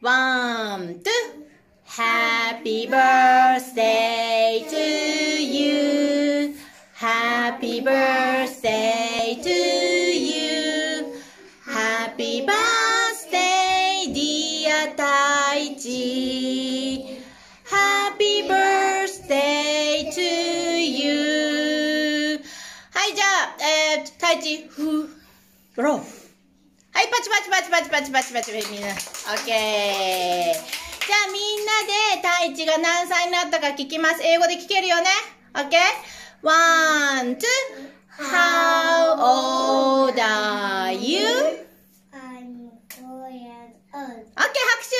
One, two. Happy birthday to you. Happy birthday to you. Happy birthday, dear Taichi. Happy birthday to you. Hi, ja, uh, Taichi, who, grow. パチパチパチパチパチパチパチパチみんなオッケーじゃあみんなで太一が何歳になったか聞きます英語で聞けるよねオッケーワンツー How old are you? I'm four years old.OK 拍手